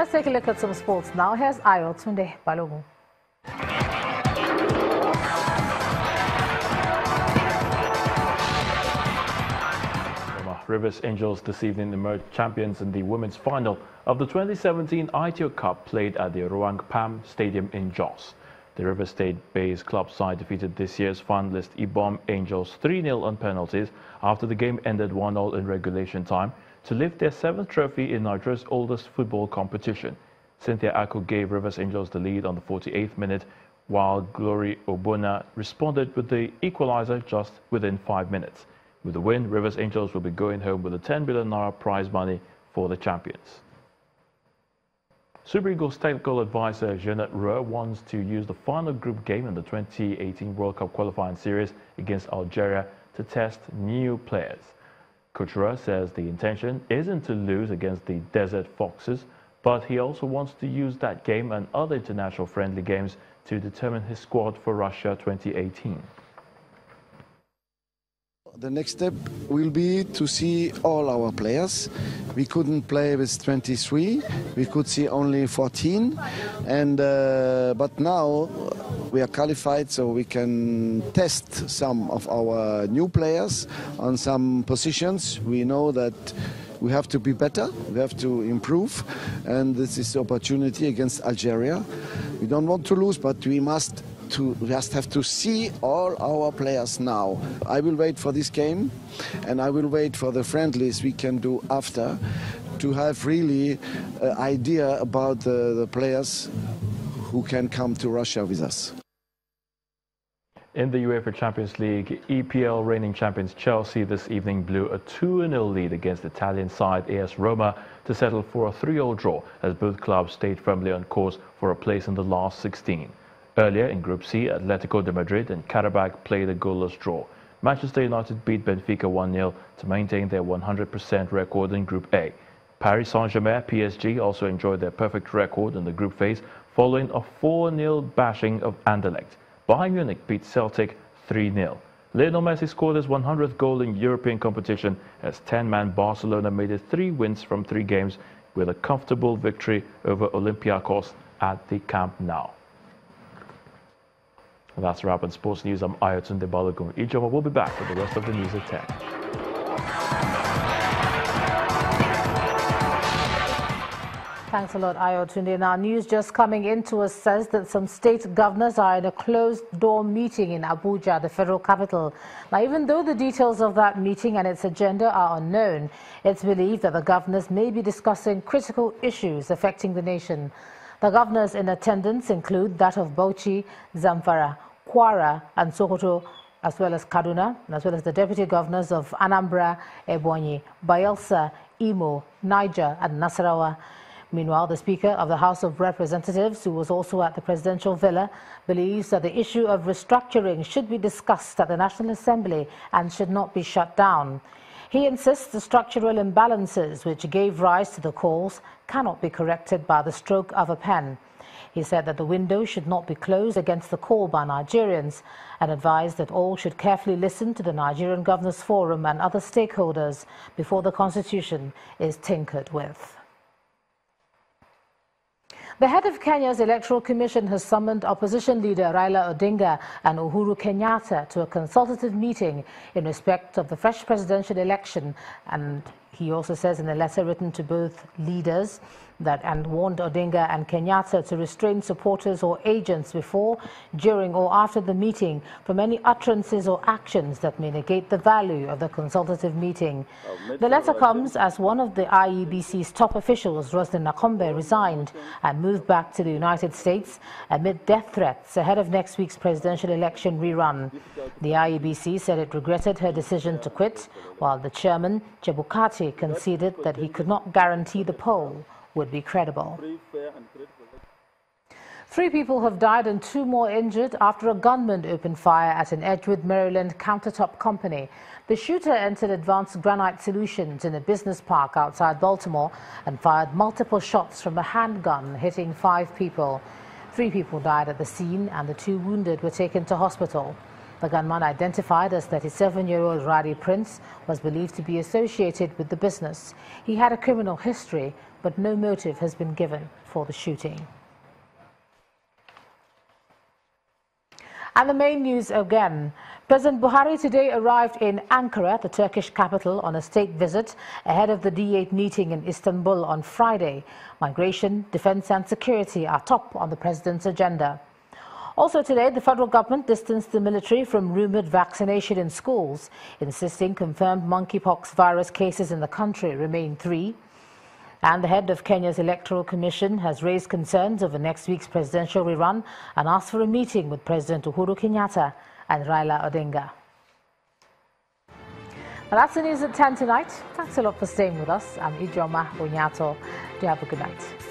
Let's take a look at some sports now. Here's Ayotunde Balogun. Rivers Angels this evening emerged champions in the women's final of the 2017 Aiteo Cup played at the Rwang Pam Stadium in Jos. The River State-based club side defeated this year's finalist Ibom Angels 3-0 on penalties after the game ended 1-0 in regulation time to lift their seventh trophy in Nigeria's oldest football competition. Cynthia Aku gave Rivers Angels the lead on the 48th minute, while Glory Obona responded with the equalizer just within five minutes. With the win, Rivers Angels will be going home with a 10 billion naira prize money for the champions. Super Eagles technical advisor Gernot Rohr wants to use the final group game in the 2018 World Cup qualifying series against Algeria to test new players. Coach says the intention isn't to lose against the Desert Foxes, but he also wants to use that game and other international friendly games to determine his squad for Russia 2018. The next step will be to see all our players. We couldn't play with 23. We could see only 14. And uh, but now we are qualified, so we can test some of our new players on some positions. We know that we have to be better, we have to improve, and this is the opportunity against Algeria. We don't want to lose, but we must to just have to see all our players now. I will wait for this game and I will wait for the friendlies we can do after to have really an idea about the, the players who can come to Russia with us. In the UEFA Champions League, EPL reigning champions Chelsea this evening blew a 2-0 lead against Italian side AS Roma to settle for a 3-0 draw as both clubs stayed firmly on course for a place in the last 16. Earlier in Group C, Atletico de Madrid and Qarabag played a goalless draw. Manchester United beat Benfica 1-0 to maintain their 100% record in Group A. Paris Saint-Germain PSG also enjoyed their perfect record in the group phase following a 4-0 bashing of Anderlecht. Bayern Munich beat Celtic 3-0. Lionel Messi scored his 100th goal in European competition as 10-man Barcelona made it three wins from three games with a comfortable victory over Olympiacos at the Camp Nou. And that's wrap on sports news. I'm Ayotunde Balogun. Ijoma will be back with the rest of the news at 10. Thanks a lot, Ayotunde. Now, news just coming into us says that some state governors are in a closed-door meeting in Abuja, the federal capital. Now, even though the details of that meeting and its agenda are unknown, it's believed that the governors may be discussing critical issues affecting the nation. The governors in attendance include that of Bauchi, Zamfara, Kwara and Sokoto, as well as Kaduna, as well as the deputy governors of Anambra, Ebonyi, Bayelsa, Imo, Niger, and Nasarawa. Meanwhile, the Speaker of the House of Representatives, who was also at the presidential villa, believes that the issue of restructuring should be discussed at the National Assembly and should not be shut down. He insists the structural imbalances which gave rise to the calls cannot be corrected by the stroke of a pen. He said that the window should not be closed against the call by Nigerians and advised that all should carefully listen to the Nigerian Governors Forum and other stakeholders before the constitution is tinkered with. The head of Kenya's Electoral Commission has summoned opposition leader Raila Odinga and Uhuru Kenyatta to a consultative meeting in respect of the fresh presidential election and he also says in a letter written to both leaders that and warned Odinga and Kenyatta to restrain supporters or agents before, during or after the meeting from any utterances or actions that may negate the value of the consultative meeting. The letter comes as one of the IEBC's top officials, Roselyn Akombe, resigned and moved back to the United States amid death threats ahead of next week's presidential election rerun. The IEBC said it regretted her decision to quit, while the chairman, Chebukati, conceded that he could not guarantee the poll would be credible. Three people have died and two more injured after a gunman opened fire at an Edgewood, Maryland countertop company. The shooter entered Advanced Granite Solutions in a business park outside Baltimore and fired multiple shots from a handgun, hitting five people. Three people died at the scene and the two wounded were taken to hospital. The gunman, identified as 37-year-old Radee Prince, was believed to be associated with the business. He had a criminal history but no motive has been given for the shooting. And the main news again. President Buhari today arrived in Ankara, the Turkish capital, on a state visit ahead of the D8 meeting in Istanbul on Friday. Migration, defense and security are top on the president's agenda. Also today, the federal government distanced the military from rumored vaccination in schools, insisting confirmed monkeypox virus cases in the country remain three. And the head of Kenya's Electoral Commission has raised concerns over next week's presidential rerun and asked for a meeting with President Uhuru Kenyatta and Raila Odinga. That's the news at 10 tonight. Thanks a lot for staying with us. I'm Ijoma Onyato. Do have a good night.